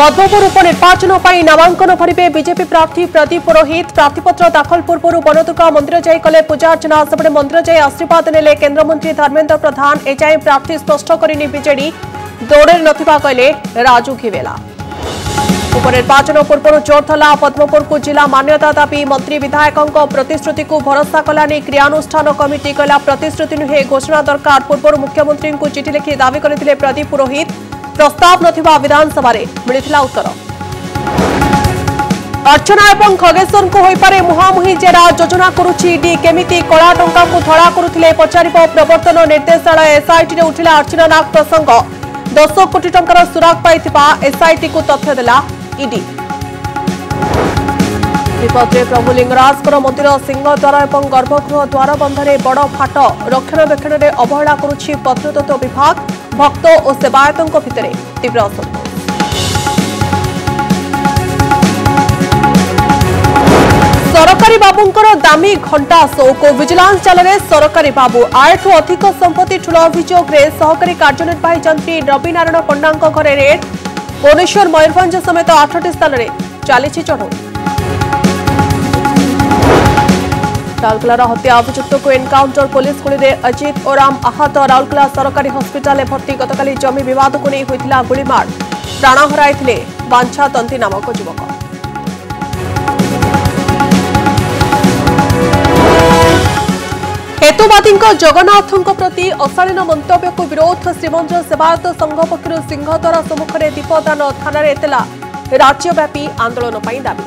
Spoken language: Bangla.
পদ্মপুর উপনির্বাচন পাই নামাঙ্কন ভরবে বিজেপি প্রার্থী প্রদীপ পুরোহিত প্রার্থীপত্র দাখল পূর্ব বনদুর্গা মন্দির যাই কলে পূজা অর্চনা সেপটে মন্দির যাই আশীর্বাদ নেলে কেন্দ্রমন্ত্রী ধর্মেন্দ্র প্রধান এযায় প্রার্থী স্পষ্ট করেনি বিজেডি দৌড়ে নথিবা কলে রাজু ঘিবেলা উপনির্বাচন পূর্ব জোর জোরথলা পদ্মপুর জেলা মান্যতা দাবি মন্ত্রী বিধায়ক প্রতিশ্রুতি ভরসা কলানি ক্রিয়ানুষ্ঠান কমিটি কলা প্রতিশ্রুতি নুহে ঘোষণা দরকার পূর্ব মুখ্যমন্ত্রী চিঠি লিখি দাবি করে প্রদীপ পুরোহিত ପ୍ରସ୍ତାବ ନଥିବା ବିଧାନସଭାରେ ମିଳିଥିଲା ଉତ୍ତର ଅର୍ଚ୍ଚନା ଏବଂ ଖଗେଶ୍ୱରଙ୍କୁ ହୋଇପାରେ ମୁହାଁମୁହିଁ ଜେରା ଯୋଜନା କରୁଛି ଇଡି କେମିତି କଳା ଟଙ୍କାଙ୍କୁ ଧଳା କରୁଥିଲେ ପଚାରିବ ପ୍ରବର୍ତ୍ତନ ନିର୍ଦ୍ଦେଶାଳୟ ଏସ୍ଆଇଟିରେ ଉଠିଲା ଅର୍ଚ୍ଚନା ନାଗ ପ୍ରସଙ୍ଗ ଦଶ କୋଟି ଟଙ୍କାର ସୁରାଗ ପାଇଥିବା ଏସ୍ଆଇଟିକୁ ତଥ୍ୟ ଦେଲା ଇଡି ବିପଦରେ ପ୍ରଭୁ ଲିଙ୍ଗରାଜଙ୍କର ମନ୍ଦିର ସିଂହଦ୍ୱାର ଏବଂ ଗର୍ଭଗୃହ ଦ୍ୱାର ବନ୍ଧରେ ବଡ଼ ଫାଟ ରକ୍ଷଣାବେକ୍ଷଣରେ ଅବହେଳା କରୁଛି ପ୍ରତ୍ନତତ୍ତ୍ୱ ବିଭାଗ ভক্ত ও সেবায়তঙ্ক ভিতরে তীব্র অসন্তোষ সরকারি বাবুঙ্কর দামি ঘণ্টা সৌক ভিজিলান্স জালে সরকারি বাবু আয়ঠু অধিক সম্পত্তি ঠুল অভিযোগে সহকারী কার্যনির্বাহী যন্ত্রী রবিনারায়ণ পণ্ডাঙ্ক ঘরে রেড ভুবনেশ্বর ময়ূরভঞ্জ সমেত আঠটি স্থানের চালছে চড়াও রাউরকেলার হত্যা অভিযুক্তকে এনকাউন্টর পুলিশ গুড়ে অজিত ওরাম আহত রাউরকেলা সরকারি হসপিটালে ভর্তি গতকাল জমি বিবাদক নিয়ে হয়েছিল গুলিমাড় প্রাণ হরাই বাঞ্ছা তন্তি নামক যুবক জগন্নাথ ଜଗନ୍ନାଥଙ୍କ ପ୍ରତି ଅଶାଳୀନ ମନ୍ତବ୍ୟକୁ ବିରୋଧ সেবায়ত সংঘ ସଂଘ ପକ୍ଷରୁ ସିଂହଦ୍ୱାର ସମ୍ମୁଖରେ ଦୀପଦାନ এতলা ଏତେଲା ରାଜ୍ୟବ୍ୟାପୀ ଆନ୍ଦୋଳନ ପାଇଁ ଦାବି